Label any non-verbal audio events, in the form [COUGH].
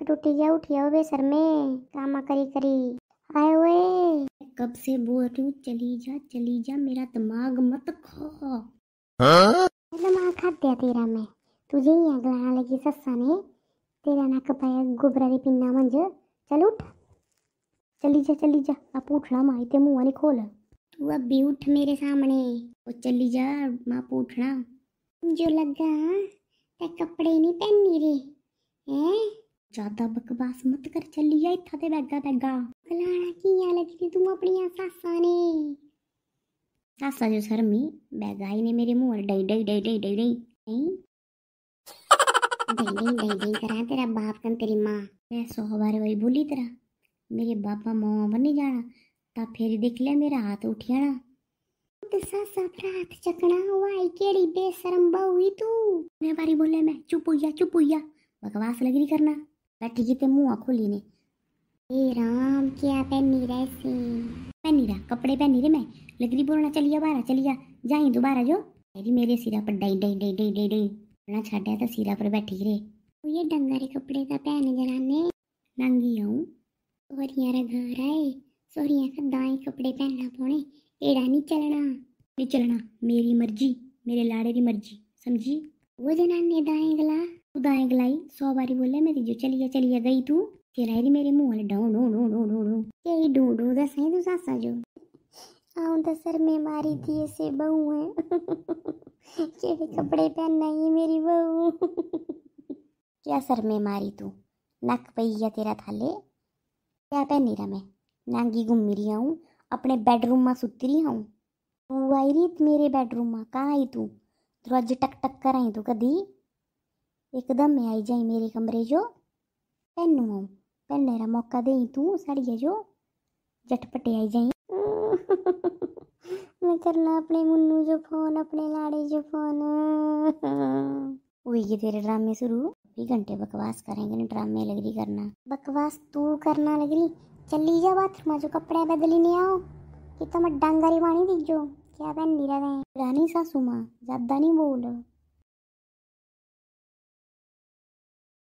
नक टूट गया उठिया बे सर में। कामा करी करी। आए हुए कब से बोल रही हूँ चली जा चली जा मेरा दिमाग मत खा। दिमाग खा दिया तेरा मैं। तुझे ही अगला लगी सस्सा ने। तेरा नक पाया गुबरा रे पिन्ना मंज। चल उठ। चली जा चली जा। आप उठना माई ते मुँह नहीं खोल। तू अब भी उठ मेरे सामने। ओ चली जा माँ पूछना जो लगा ते कपड़े नहीं पहनी रे। हैं? ज़्यादा बकवास मत कर, चली इत्था ते बैगा बैगा। गलाना लगी तू अपनी सासा ने? सासा जो शर्मी, बैगा ही ने मेरे मुँह डई डई डई डई डई डई डई डई डई करा तेरा बाप कन तेरी माँ। मैं सौ बार वही बोली तेरा, मेरे बनी जाना ता फिर देख ले मेरा हाथ उठ सासा हाथ चकना वाई केड़ी बहुई तू। मैं बारी बोले मैं, चुप चुप बकवास लग रही करना। बैठी ते मुँह खोली ने। ए राम, क्या पहनी रहे सी पहनी रहा? कपड़े पहनी रे मैं? लग रही बोलना, चलिया बाहर चलिया, जाई दोबारा जो। मेरी मेरे सिरा पर डई डई डई डई डई डई। ना छाड़ा तो सिरा पर बैठी रे। ये डंगारे कपड़े का पहने जनाने। नंगी आऊँ। सोहरिया रे घर आए। सोहरिया का दाएँ कपड़े पहनना पौने। एड़ा नहीं चलना। नहीं चलना। मेरी मर्ज़ी, मेरे लाड़े की मर्ज़ी, समझी? वो जनाने दाएँ गला। तू गलाई, सौ बारी बोले मेरी जो चलिया चलिया गई तू। चिराई री मेरे मुँह वाले डो डो डो डो डो डो यही डू डू दस है तू सासा जो। आऊँ तो सर में मारी थी ऐसे बहू है। [LAUGHS] केड़े कपड़े पहनना ये मेरी बहू। [LAUGHS] क्या सर में मारी तू? नक पईया तेरा थाले। क्या पहनी रहा मैं? नांगी घूमी रही हूँ अपने बेडरूम में सुती रही हूँ तू आई रही मेरे बेडरूम में कहाँ आई तू? दरवाजे टक टक कर आई तू कदी एकदम में आई जाई मेरे कमरे जो। पहनू हूँ पहनने का मौका दे तू साड़िया जो। झटपटे आई जाई। [LAUGHS] मैं करना अपने मुन्नू जो फ़ोन अपने लाड़े जो फ़ोन। हुई गए तेरे ड्रामे शुरू। भी घंटे बकवास करेंगे ना ड्रामे लग रही करना। बकवास तू करना लग रही चली जा बाथरूम जो कपड़े बदली नहीं आओ। कि तो मैं डांगरी पानी दीजो क्या पहन नहीं रहे रानी सासू माँ ज़्यादा नहीं बोल।